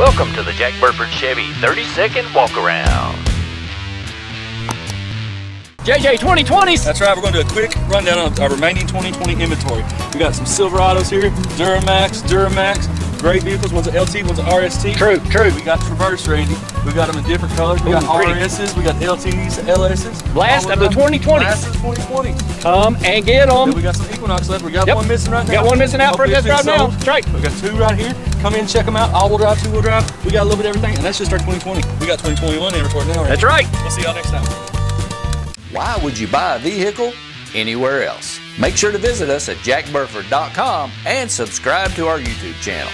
Welcome to the Jack Burford Chevy 30 second walk around. JJ 2020s. That's right, we're going to do a quick rundown of our remaining 2020 inventory. We got some Silverados here, Duramax, Duramax, great vehicles. One's an LT, one's an RST. True, true. We got Traverse, Randy. We got them in different colors. We got Ooh, pretty. RSs, we got LTs, LSs. Blast of the them. 2020s. Blast of 2020. Come and get Then them. we got some Equinox left. We got Yep. one missing right now. We now. got one missing out for a Hopefully test drive been now. That's right. We got two right here. Come in, check them out. All-wheel drive, two-wheel drive. We got a little bit of everything, and that's just our 2020. We got 2021 in inventory now. That's right. We'll see y'all next time. Why would you buy a vehicle anywhere else? Make sure to visit us at jackburford.com and subscribe to our YouTube channel.